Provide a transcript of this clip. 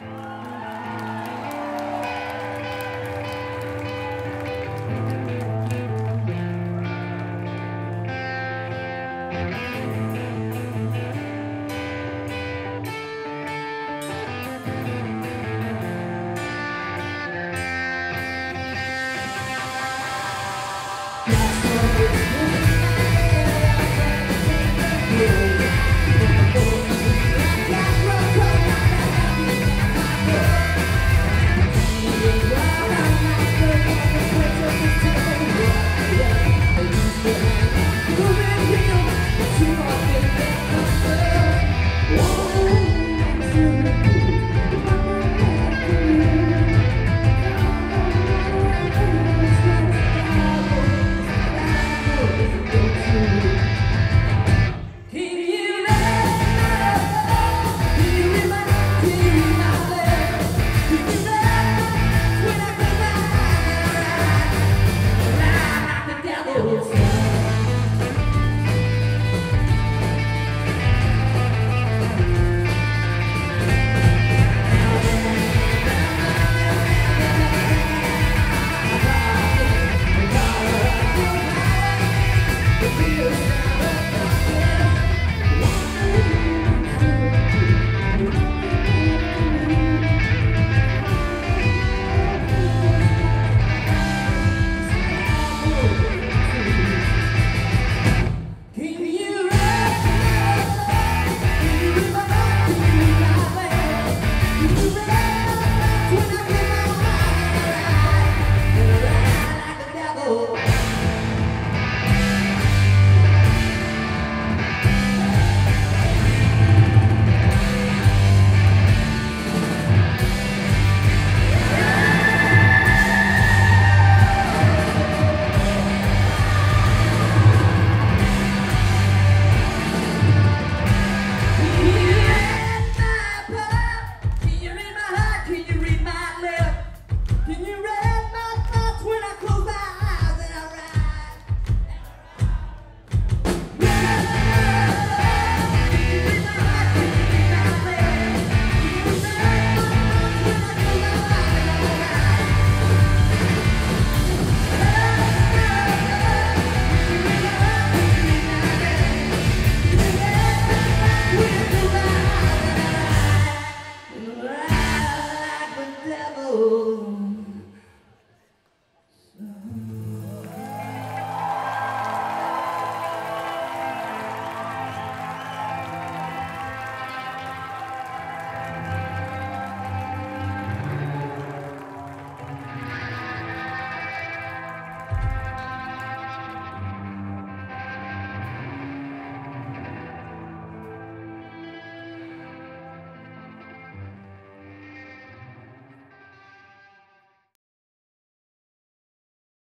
Bye.